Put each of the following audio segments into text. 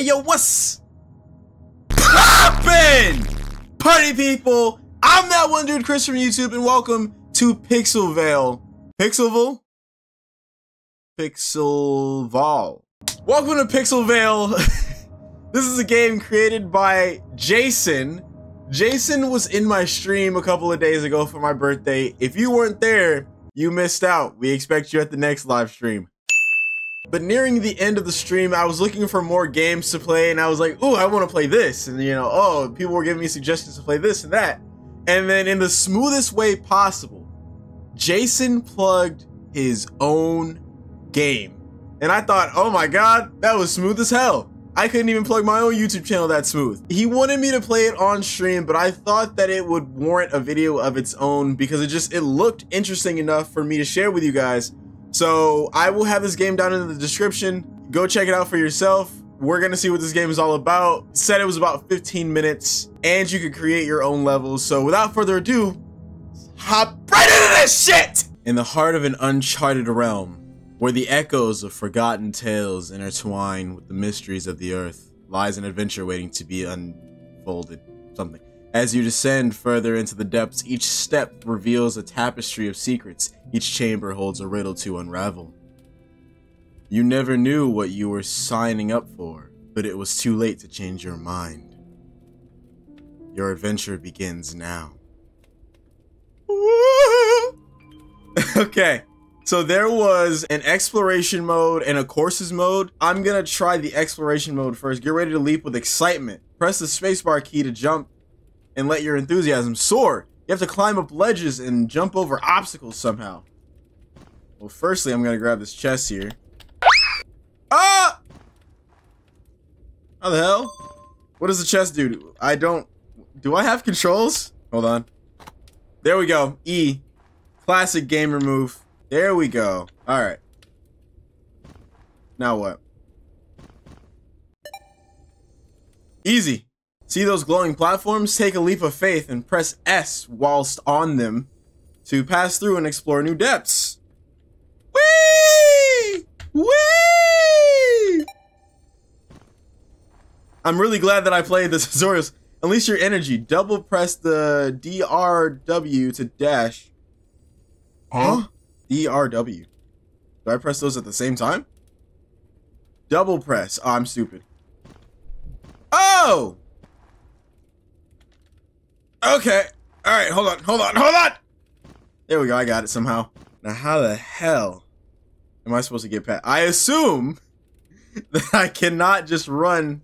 Hey yo, what's poppin'? Party people, I'm that one dude, Chris from YouTube, and welcome to Pixelvale. Pixelville? Pixelval. Welcome to Pixelvale. this is a game created by Jason. Jason was in my stream a couple of days ago for my birthday. If you weren't there, you missed out. We expect you at the next live stream. But nearing the end of the stream, I was looking for more games to play, and I was like, "Oh, I want to play this," and you know, oh, people were giving me suggestions to play this and that. And then, in the smoothest way possible, Jason plugged his own game, and I thought, "Oh my god, that was smooth as hell." I couldn't even plug my own YouTube channel that smooth. He wanted me to play it on stream, but I thought that it would warrant a video of its own because it just it looked interesting enough for me to share with you guys so I will have this game down in the description. Go check it out for yourself. We're gonna see what this game is all about. Said it was about 15 minutes and you could create your own levels. So without further ado, hop right into this shit! In the heart of an uncharted realm, where the echoes of forgotten tales intertwine with the mysteries of the earth, lies an adventure waiting to be unfolded. Something. As you descend further into the depths, each step reveals a tapestry of secrets. Each chamber holds a riddle to unravel. You never knew what you were signing up for, but it was too late to change your mind. Your adventure begins now. okay, so there was an exploration mode and a courses mode. I'm gonna try the exploration mode first. Get ready to leap with excitement. Press the spacebar key to jump and let your enthusiasm soar. You have to climb up ledges and jump over obstacles somehow. Well, firstly, I'm gonna grab this chest here. Ah! How the hell? What does the chest do? I don't... Do I have controls? Hold on. There we go. E. Classic gamer move. There we go. Alright. Now what? Easy. See those glowing platforms? Take a leap of faith and press S whilst on them to pass through and explore new depths. Whee! Whee! I'm really glad that I played this tutorials. Unleash your energy. Double press the DRW to dash. Huh? DRW. Do I press those at the same time? Double press. Oh, I'm stupid. Oh! Okay. All right, hold on, hold on, hold on. There we go. I got it somehow. Now, how the hell am I supposed to get past? I assume that I cannot just run.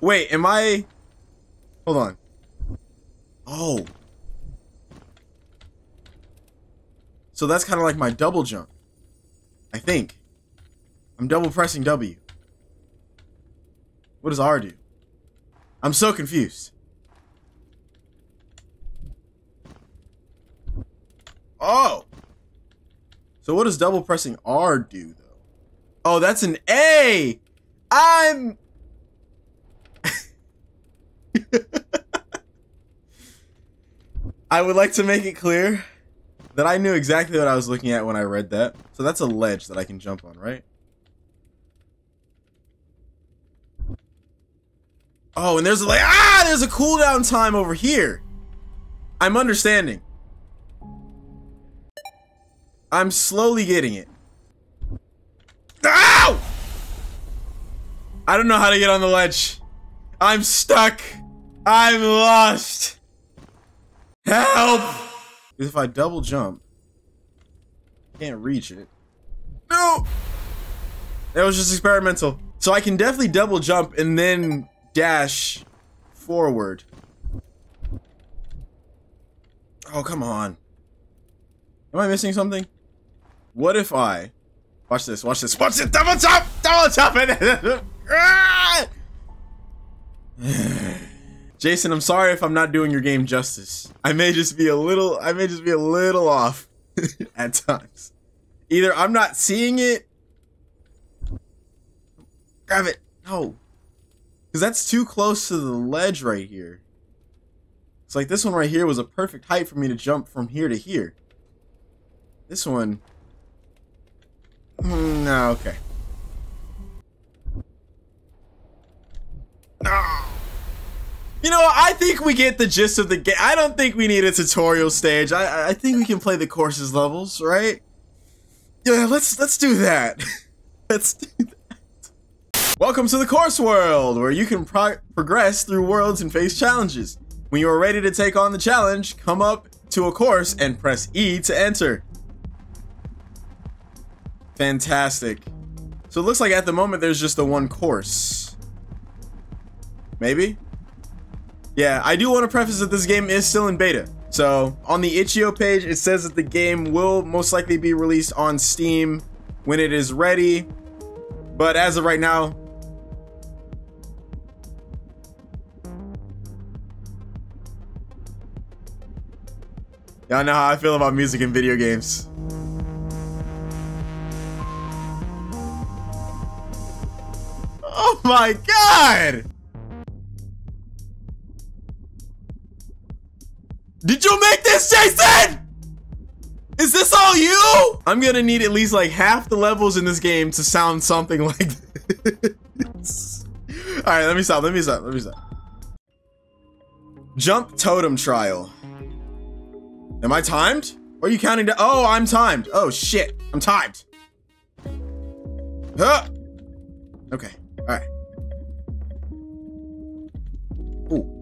Wait, am I? Hold on. Oh. So that's kind of like my double jump. I think. I'm double pressing W. What does R do? I'm so confused. Oh! So what does double pressing R do, though? Oh, that's an A! I'm... I would like to make it clear that I knew exactly what I was looking at when I read that. So that's a ledge that I can jump on, right? Oh, and there's like, ah, there's a cooldown time over here. I'm understanding. I'm slowly getting it. Ow! I don't know how to get on the ledge. I'm stuck. I'm lost. Help! If I double jump, I can't reach it. No! That was just experimental. So I can definitely double jump and then dash forward. Oh, come on. Am I missing something? What if I... Watch this, watch this, watch this! Double jump! Double jump! Ah! Jason, I'm sorry if I'm not doing your game justice. I may just be a little, I may just be a little off at times. Either I'm not seeing it. Grab it. No. Because that's too close to the ledge right here. It's like this one right here was a perfect height for me to jump from here to here. This one mm, No, okay. No. You know, I think we get the gist of the game. I don't think we need a tutorial stage. I I think we can play the courses levels, right? Yeah, let's let's do that. let's do that. Welcome to the course world, where you can pro progress through worlds and face challenges. When you are ready to take on the challenge, come up to a course and press E to enter. Fantastic. So it looks like at the moment there's just the one course. Maybe? Yeah, I do want to preface that this game is still in beta. So on the itch.io page, it says that the game will most likely be released on Steam when it is ready. But as of right now, Y'all know how I feel about music and video games. Oh my god! Did you make this, Jason? Is this all you? I'm gonna need at least like half the levels in this game to sound something like this. All right, let me stop, let me stop, let me stop. Jump Totem Trial. Am I timed? Are you counting down? Oh, I'm timed. Oh, shit. I'm timed. Huh. Okay. All right. Ooh.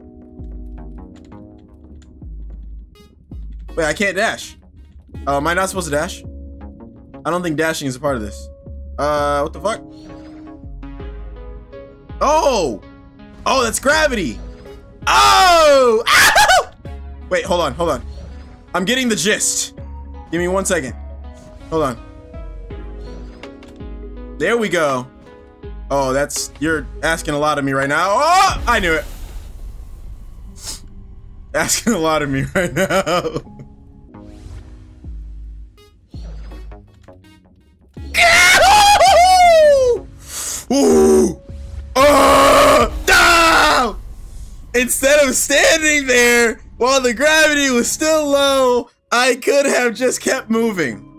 Wait, I can't dash. Uh, am I not supposed to dash? I don't think dashing is a part of this. Uh, what the fuck? Oh! Oh, that's gravity! Oh! Wait, hold on, hold on. I'm getting the gist. Give me one second. Hold on. There we go. Oh, that's... You're asking a lot of me right now. Oh! I knew it. Asking a lot of me right now. Ooh! Oh! No! Instead of standing there while the gravity was still low, I could have just kept moving.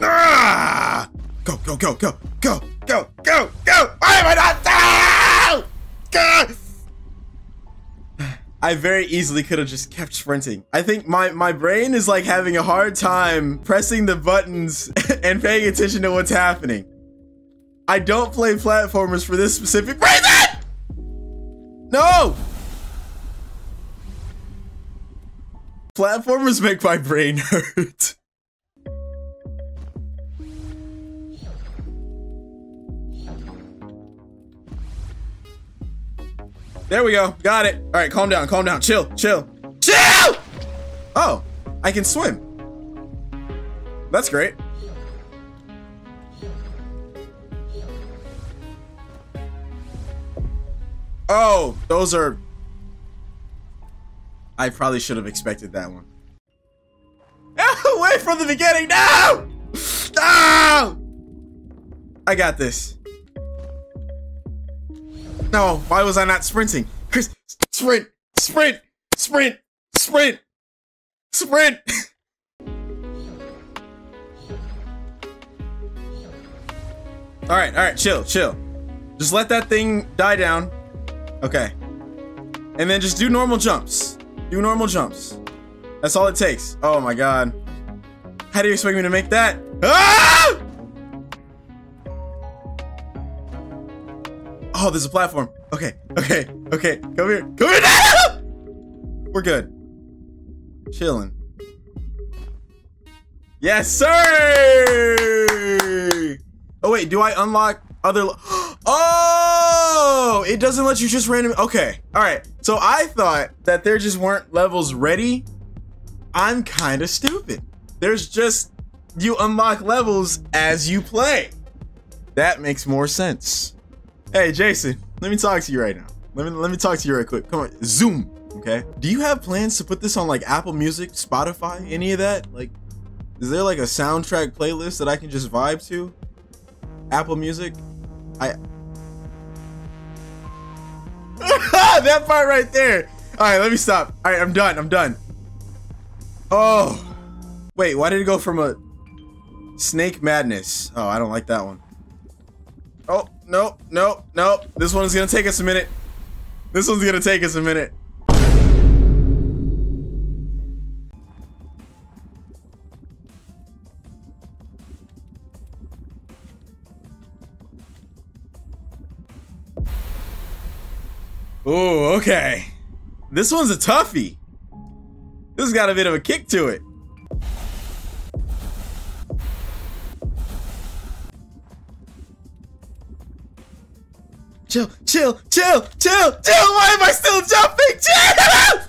Ah! Go, go, go, go, go, go, go, go! Why am I not down? God! I very easily could have just kept sprinting. I think my, my brain is like having a hard time pressing the buttons and paying attention to what's happening. I don't play platformers for this specific reason! No! Platformers make my brain hurt. There we go. Got it. All right, calm down, calm down. Chill, chill, chill! Oh, I can swim. That's great. Oh, those are... I probably should have expected that one. Away from the beginning! No! No! I got this. No, why was I not sprinting? Chris, sprint, sprint, sprint, sprint, sprint. all right, all right, chill, chill. Just let that thing die down. Okay. And then just do normal jumps. Do normal jumps. That's all it takes. Oh my god. How do you expect me to make that? Ah! Oh, there's a platform. Okay, okay, okay. Come here. Come here! We're good. Chilling. Yes, sir! Oh, wait. Do I unlock other... Oh! It doesn't let you just random... Okay. All right. So I thought that there just weren't levels ready. I'm kind of stupid. There's just... You unlock levels as you play. That makes more sense. Hey, Jason, let me talk to you right now. Let me let me talk to you right quick. Come on, Zoom. Okay. Do you have plans to put this on like Apple Music, Spotify, any of that? Like, is there like a soundtrack playlist that I can just vibe to? Apple Music. I. that part right there. All right, let me stop. All right, I'm done. I'm done. Oh. Wait, why did it go from a snake madness? Oh, I don't like that one. Oh, no, no, no. This one's gonna take us a minute. This one's gonna take us a minute. Oh, okay. This one's a toughie. This has got a bit of a kick to it. Chill, chill, chill, chill, chill. Why am I still jumping? Chill!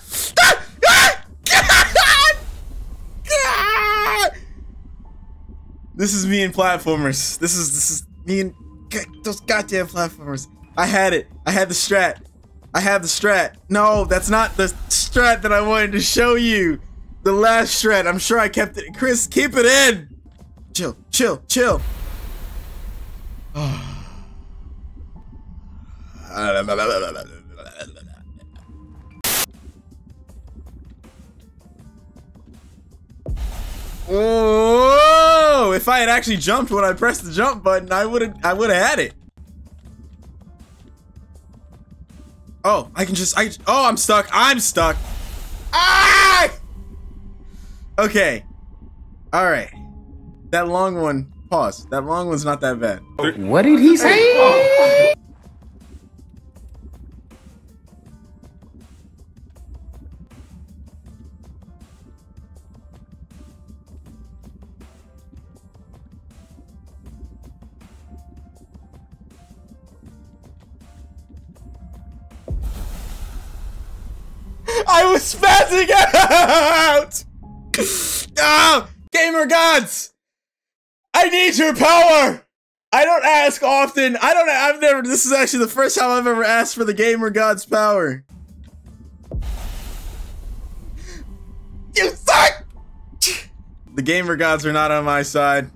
This is me and platformers. This is this is me and those goddamn platformers. I had it. I had the strat. I have the strat. No, that's not the strat that I wanted to show you. The last strat. I'm sure I kept it. Chris, keep it in. Chill, chill, chill. Oh. Oh, if I had actually jumped when I pressed the jump button, I would have I would have had it. Oh, I can just I Oh, I'm stuck. I'm stuck. Ah! Okay. All right. That long one. Pause. That long one's not that bad. What did he say? I was spazzing out! Ah! Gamer gods! I need your power! I don't ask often. I don't I've never this is actually the first time I've ever asked for the gamer god's power. You suck! The gamer gods are not on my side.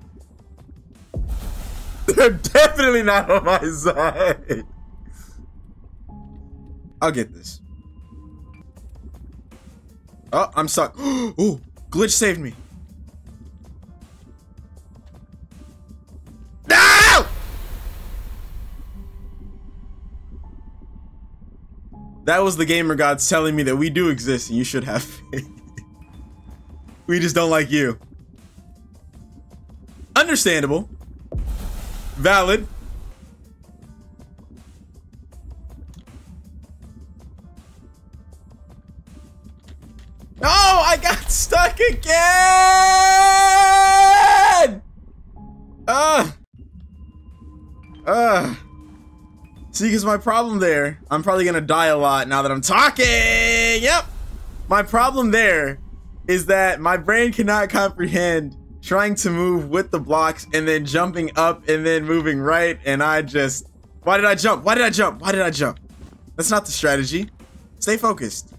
They're definitely not on my side. I'll get this. Oh, I'm stuck. Ooh, glitch saved me. No! That was the gamer gods telling me that we do exist and you should have faith. we just don't like you. Understandable. Valid. No, I got stuck again! Ugh. Ugh. See, because my problem there, I'm probably gonna die a lot now that I'm talking! Yep! My problem there is that my brain cannot comprehend trying to move with the blocks and then jumping up and then moving right, and I just... Why did I jump? Why did I jump? Why did I jump? That's not the strategy. Stay focused.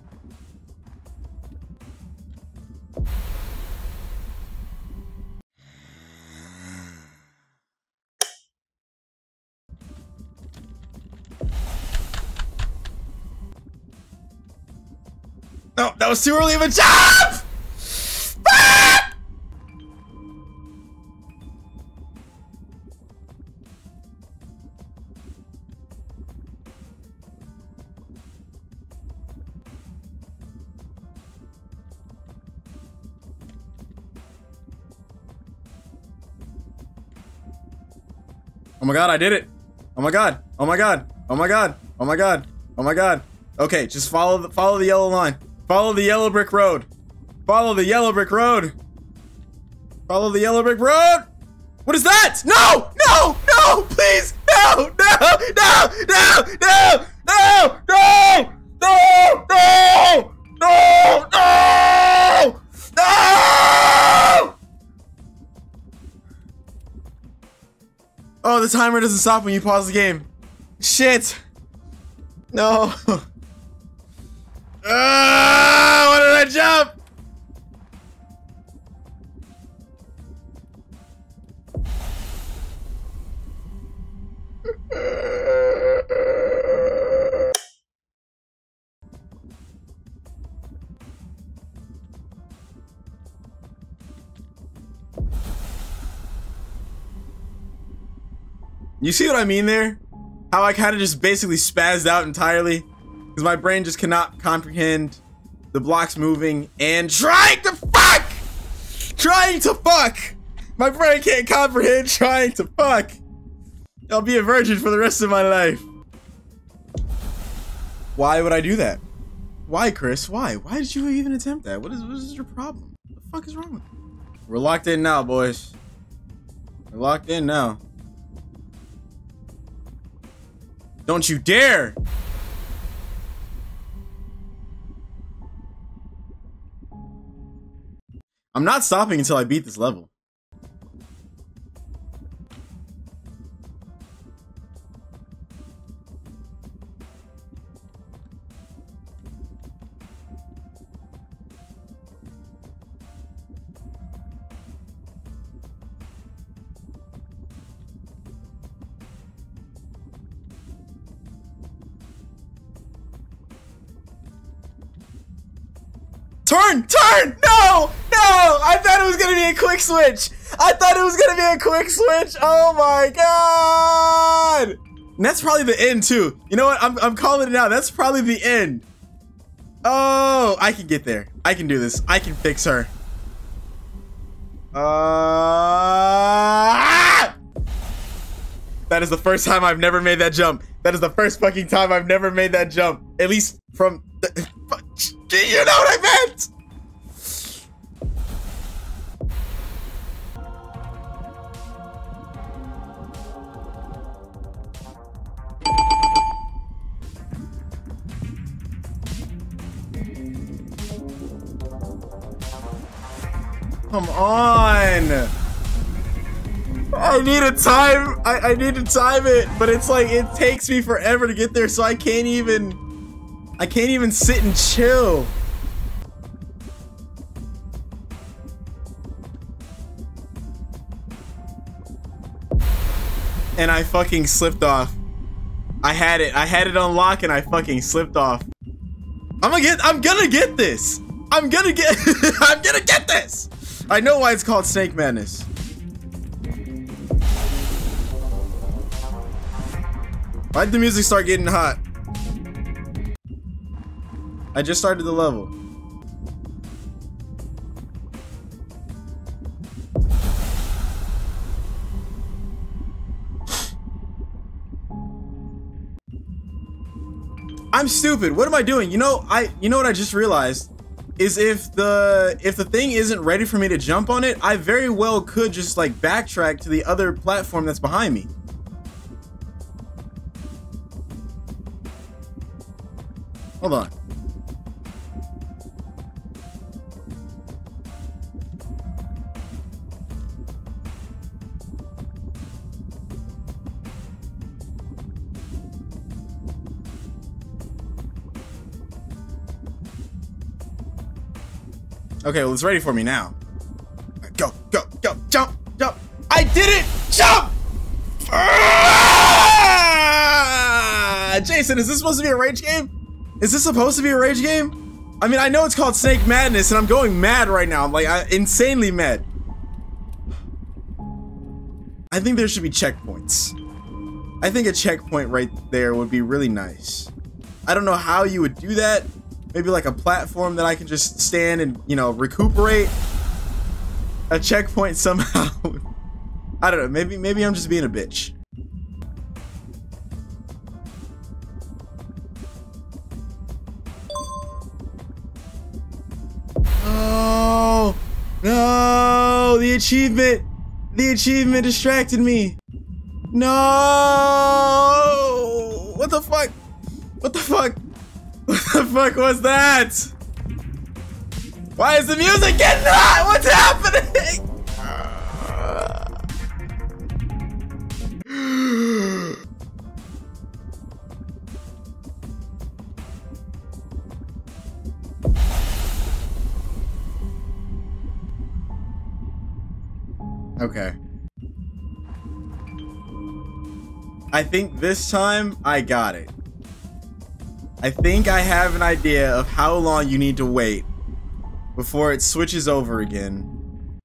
No, that was too early of a! Ah! Oh my god, I did it. Oh my god. Oh my god. Oh my god. Oh my god. Oh my god. Okay, just follow the follow the yellow line. Follow the yellow brick road. Follow the yellow brick road. Follow the yellow brick road. What is that? No! No! No! Please! No! No! No! No! No! No! No! No! No! No! No! No! Oh, the timer doesn't stop when you pause the game. Shit. No. Ah, why did I jump? You see what I mean there? How I kind of just basically spazzed out entirely? Because my brain just cannot comprehend the blocks moving and trying to fuck! Trying to fuck! My brain can't comprehend trying to fuck! I'll be a virgin for the rest of my life. Why would I do that? Why, Chris? Why? Why did you even attempt that? What is what is your problem? What the fuck is wrong with you? We're locked in now, boys. We're locked in now. Don't you dare! I'm not stopping until I beat this level. Turn! Turn! No! No! I thought it was gonna be a quick switch! I thought it was gonna be a quick switch! Oh my god! And that's probably the end too. You know what? I'm, I'm calling it out. That's probably the end. Oh, I can get there. I can do this. I can fix her. Uh, that is the first time I've never made that jump. That is the first fucking time I've never made that jump. At least from the, you know what I meant? Come on! I need a time. I, I need to time it, but it's like it takes me forever to get there, so I can't even. I can't even sit and chill. And I fucking slipped off. I had it. I had it unlocked and I fucking slipped off. I'm gonna get I'm gonna get this. I'm gonna get I'm gonna get this. I know why it's called Snake Madness. Why'd the music start getting hot? I just started the level. I'm stupid. What am I doing? You know, I you know what I just realized is if the if the thing isn't ready for me to jump on it, I very well could just like backtrack to the other platform that's behind me. Hold on. Okay, well, it's ready for me now. Go, go, go, jump, jump. I did it! Jump! Ah! Jason, is this supposed to be a rage game? Is this supposed to be a rage game? I mean, I know it's called Snake Madness, and I'm going mad right now. I'm like, I, insanely mad. I think there should be checkpoints. I think a checkpoint right there would be really nice. I don't know how you would do that. Maybe like a platform that I can just stand and, you know, recuperate. A checkpoint somehow. I don't know. Maybe maybe I'm just being a bitch. Oh no! The achievement, the achievement distracted me. No! What the fuck? What the fuck? What the fuck was that? Why is the music getting hot? What's happening? Okay. I think this time I got it. I think I have an idea of how long you need to wait before it switches over again.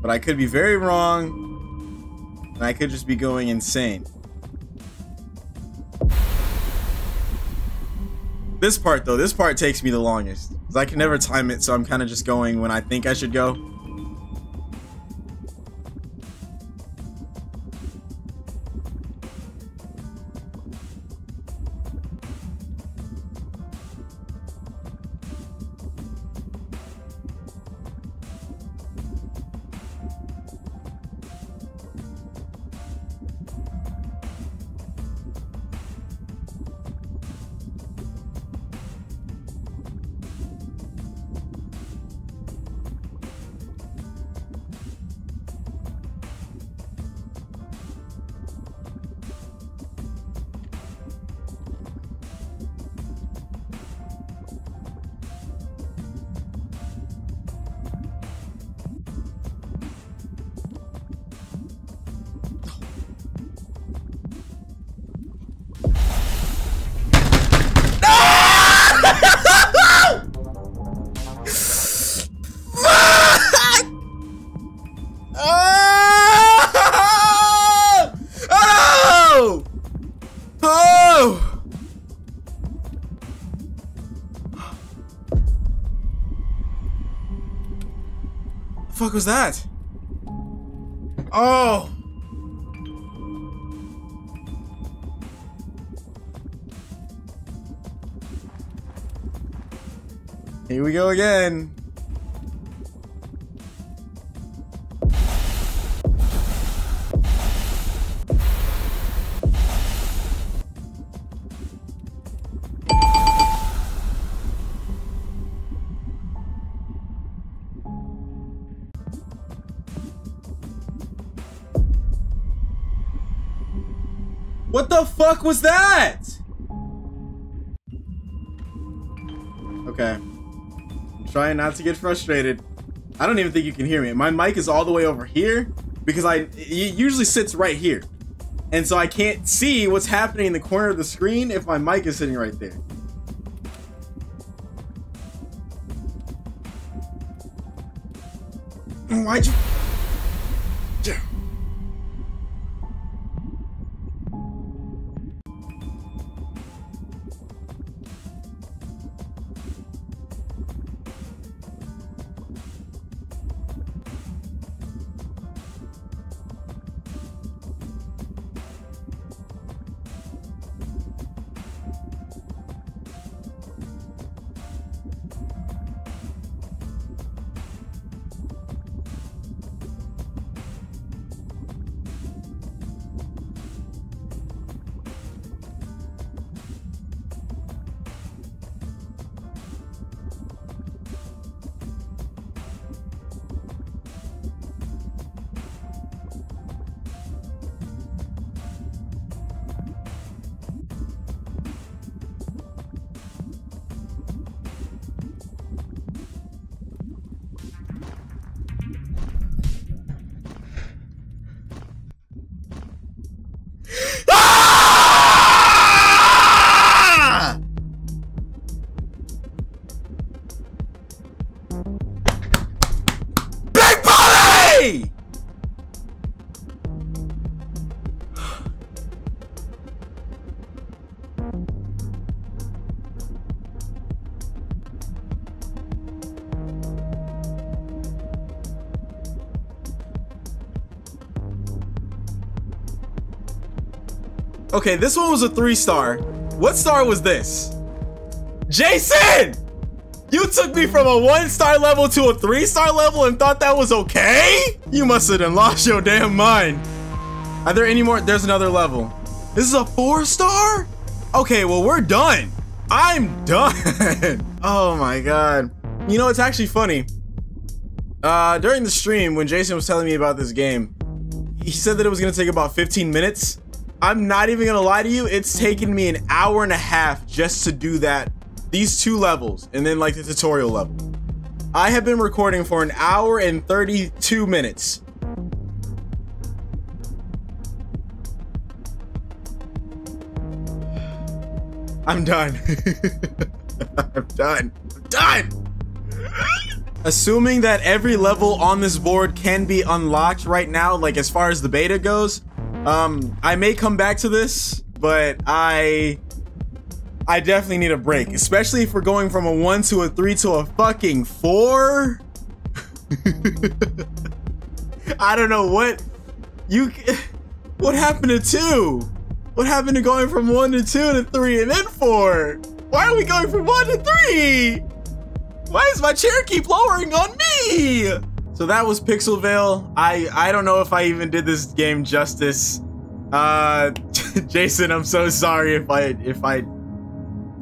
But I could be very wrong, and I could just be going insane. This part, though, this part takes me the longest. Because I can never time it, so I'm kind of just going when I think I should go. Fuck was that? Oh! Here we go again. Fuck was that? Okay. I'm trying not to get frustrated. I don't even think you can hear me. My mic is all the way over here because I it usually sits right here. And so I can't see what's happening in the corner of the screen if my mic is sitting right there. Why'd you Okay, this one was a three star. What star was this? Jason! You took me from a one star level to a three star level and thought that was okay? You must have done lost your damn mind. Are there any more? There's another level. This is a four star? Okay, well, we're done. I'm done. oh my god. You know, it's actually funny. Uh, during the stream, when Jason was telling me about this game, he said that it was gonna take about 15 minutes. I'm not even gonna lie to you, it's taken me an hour and a half just to do that, these two levels, and then like the tutorial level. I have been recording for an hour and 32 minutes. I'm done. I'm done. I'm done. Assuming that every level on this board can be unlocked right now, like as far as the beta goes, um, I may come back to this, but I I definitely need a break, especially if we're going from a one to a three to a fucking four. I don't know what you. What happened to two? What happened to going from one to two to three and then four? Why are we going from one to three? Why is my chair keep lowering on me? So that was Pixelvale. I I don't know if I even did this game justice. Uh, Jason, I'm so sorry if I if I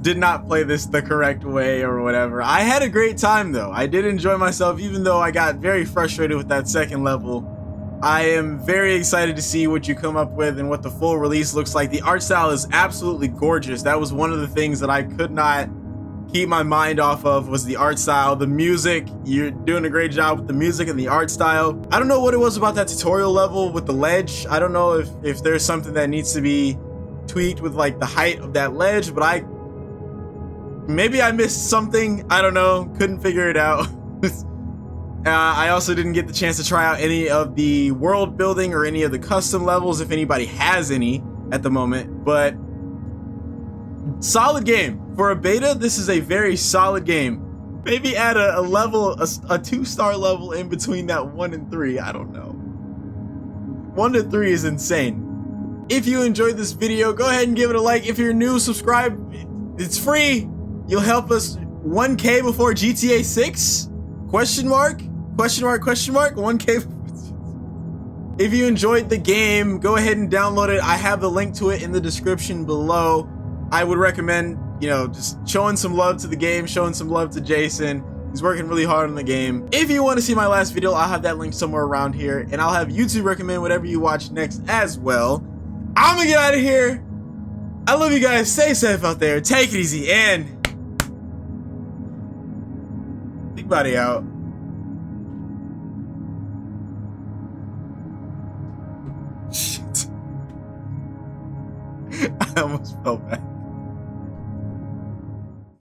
did not play this the correct way or whatever. I had a great time though. I did enjoy myself even though I got very frustrated with that second level. I am very excited to see what you come up with and what the full release looks like. The art style is absolutely gorgeous. That was one of the things that I could not keep my mind off of was the art style. The music, you're doing a great job with the music and the art style. I don't know what it was about that tutorial level with the ledge. I don't know if, if there's something that needs to be tweaked with like the height of that ledge, but I maybe I missed something. I don't know. Couldn't figure it out. uh, I also didn't get the chance to try out any of the world building or any of the custom levels, if anybody has any at the moment. But solid game. For a beta, this is a very solid game. Maybe add a, a level, a, a two-star level in between that one and three. I don't know. One to three is insane. If you enjoyed this video, go ahead and give it a like. If you're new, subscribe. It's free. You'll help us 1K before GTA 6? Question mark? Question mark, question mark? 1K. If you enjoyed the game, go ahead and download it. I have the link to it in the description below. I would recommend, you know, just showing some love to the game, showing some love to Jason. He's working really hard on the game. If you want to see my last video, I'll have that link somewhere around here. And I'll have YouTube recommend whatever you watch next as well. I'm gonna get out of here. I love you guys. Stay safe out there. Take it easy and Big body out. Shit. I almost fell bad.